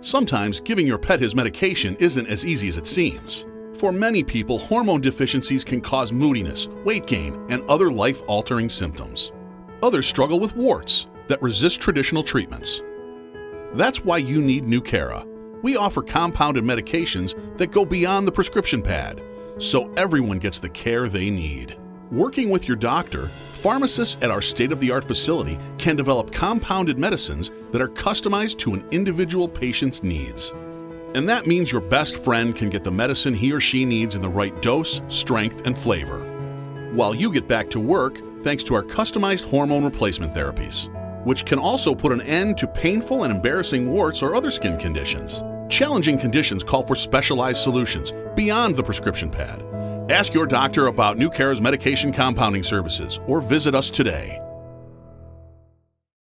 Sometimes giving your pet his medication isn't as easy as it seems. For many people, hormone deficiencies can cause moodiness, weight gain, and other life altering symptoms. Others struggle with warts that resist traditional treatments. That's why you need Nucara. We offer compounded medications that go beyond the prescription pad, so everyone gets the care they need. Working with your doctor, pharmacists at our state of the art facility can develop compounded medicines that are customized to an individual patient's needs. And that means your best friend can get the medicine he or she needs in the right dose, strength, and flavor. While you get back to work thanks to our customized hormone replacement therapies, which can also put an end to painful and embarrassing warts or other skin conditions. Challenging conditions call for specialized solutions beyond the prescription pad Ask your doctor about Nucara's medication compounding services or visit us today.